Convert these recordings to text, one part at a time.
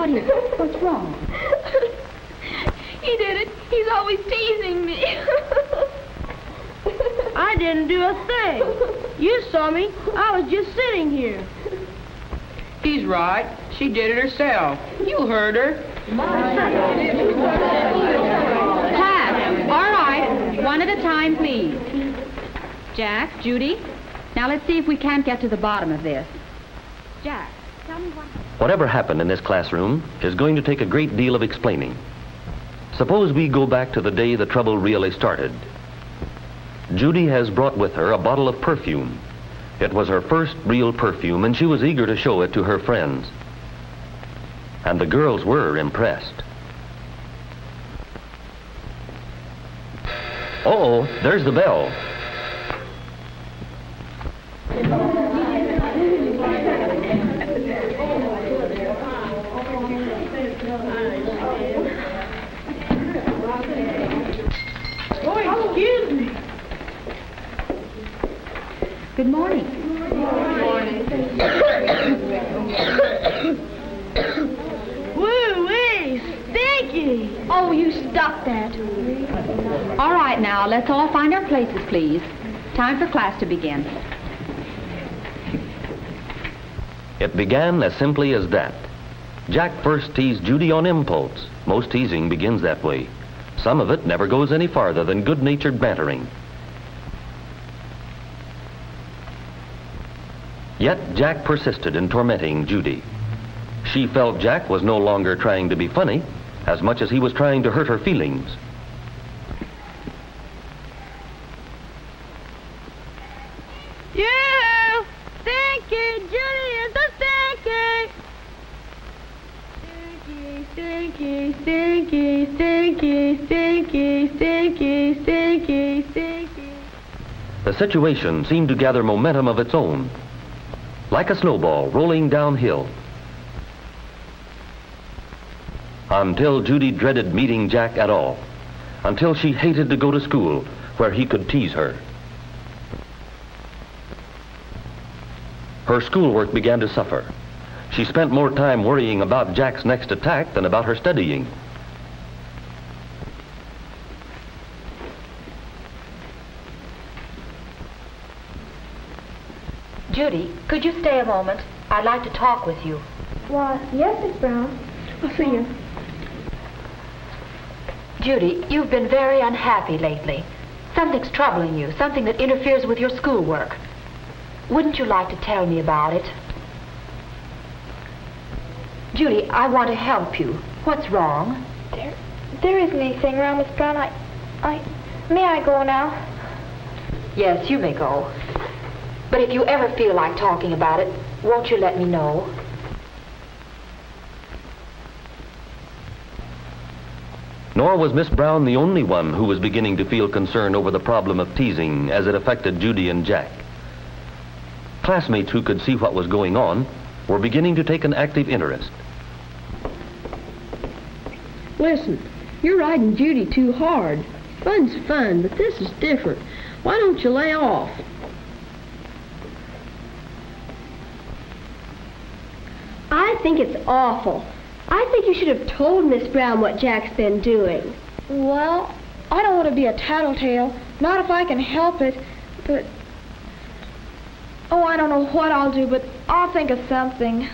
What is it? What's wrong? he did it. He's always teasing me. I didn't do a thing. You saw me. I was just sitting here. He's right. She did it herself. You heard her. Class, all right. One at a time, please. Jack, Judy, now let's see if we can't get to the bottom of this. Jack, tell me what... Whatever happened in this classroom is going to take a great deal of explaining. Suppose we go back to the day the trouble really started. Judy has brought with her a bottle of perfume. It was her first real perfume, and she was eager to show it to her friends. And the girls were impressed. Uh-oh, there's the bell. Oh, excuse me. Good morning. Woo-wee, stinky. oh, you stop that. All right, now, let's all find our places, please. Time for class to begin. It began as simply as that. Jack first teased Judy on impulse. Most teasing begins that way. Some of it never goes any farther than good-natured bantering. Yet Jack persisted in tormenting Judy. She felt Jack was no longer trying to be funny as much as he was trying to hurt her feelings. You! Stinky! Judy is a stinky! The situation seemed to gather momentum of its own, like a snowball rolling downhill. Until Judy dreaded meeting Jack at all. Until she hated to go to school where he could tease her. Her schoolwork began to suffer. She spent more time worrying about Jack's next attack than about her studying. Judy, could you stay a moment? I'd like to talk with you. Why, yes, Miss Brown. I'll see you. Judy, you've been very unhappy lately. Something's troubling you, something that interferes with your schoolwork. Wouldn't you like to tell me about it? Judy, I want to help you. What's wrong? There, there isn't anything wrong, Miss Brown. I, I, may I go now? Yes, you may go. But if you ever feel like talking about it, won't you let me know? Nor was Miss Brown the only one who was beginning to feel concern over the problem of teasing as it affected Judy and Jack. Classmates who could see what was going on were beginning to take an active interest. Listen, you're riding Judy too hard. Fun's fun, but this is different. Why don't you lay off? I think it's awful. I think you should have told Miss Brown what Jack's been doing. Well, I don't want to be a tattletale. Not if I can help it. But. Oh, I don't know what I'll do, but I'll think of something.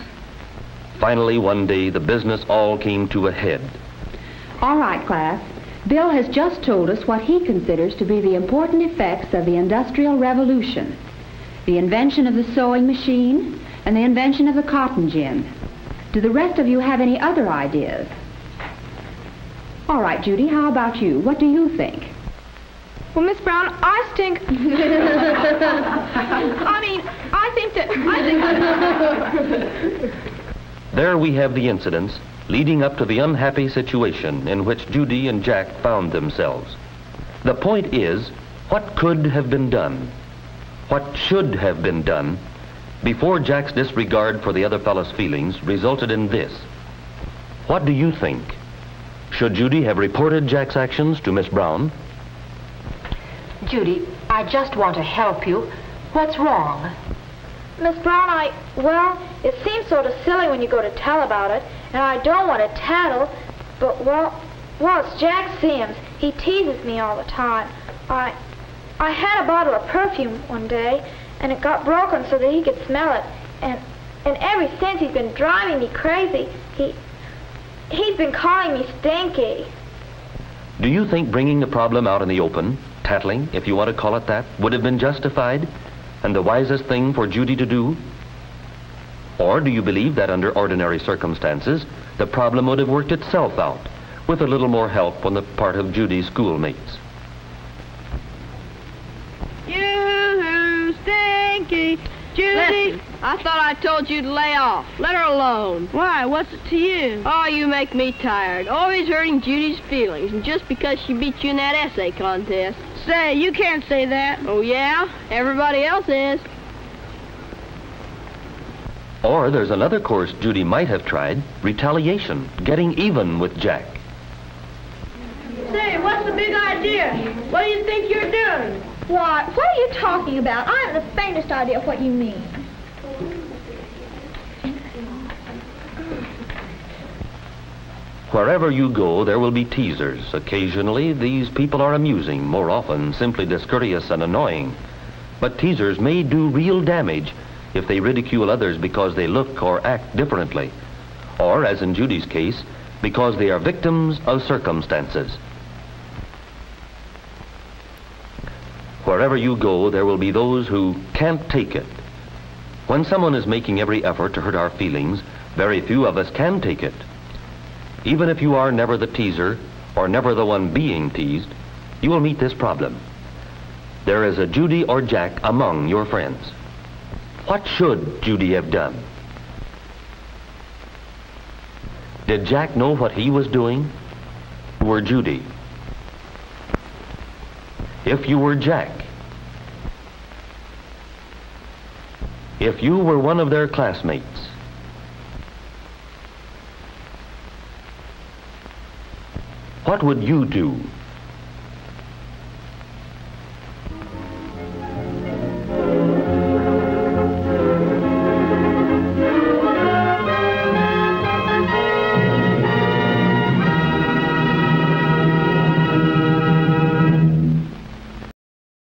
Finally, one day, the business all came to a head. All right, class. Bill has just told us what he considers to be the important effects of the Industrial Revolution. The invention of the sewing machine and the invention of the cotton gin. Do the rest of you have any other ideas? All right, Judy, how about you? What do you think? Well, Miss Brown, I think. I mean, I think that. I think. There we have the incidents leading up to the unhappy situation in which Judy and Jack found themselves. The point is, what could have been done? What should have been done before Jack's disregard for the other fellow's feelings resulted in this? What do you think? Should Judy have reported Jack's actions to Miss Brown? Judy, I just want to help you. What's wrong? Miss Brown, I. Well, it seems sort of silly when you go to tell about it. And I don't want to tattle, but well, well, it's Jack Sims. He teases me all the time. I, I had a bottle of perfume one day, and it got broken so that he could smell it, and and ever since he's been driving me crazy. He, he's been calling me Stinky. Do you think bringing the problem out in the open, tattling, if you want to call it that, would have been justified and the wisest thing for Judy to do? Or do you believe that under ordinary circumstances, the problem would have worked itself out with a little more help on the part of Judy's schoolmates? Yoo-hoo, Stinky! Judy! Listen, I thought I told you to lay off. Let her alone. Why, what's it to you? Oh, you make me tired. Always hurting Judy's feelings, and just because she beat you in that essay contest. Say, you can't say that. Oh, yeah? Everybody else is. Or there's another course Judy might have tried, retaliation, getting even with Jack. Say, what's the big idea? What do you think you're doing? Why, what are you talking about? I haven't the faintest idea of what you mean. Wherever you go, there will be teasers. Occasionally, these people are amusing, more often simply discourteous and annoying. But teasers may do real damage if they ridicule others because they look or act differently, or, as in Judy's case, because they are victims of circumstances. Wherever you go, there will be those who can't take it. When someone is making every effort to hurt our feelings, very few of us can take it. Even if you are never the teaser or never the one being teased, you will meet this problem. There is a Judy or Jack among your friends. What should Judy have done? Did Jack know what he was doing? Were Judy? If you were Jack, if you were one of their classmates, what would you do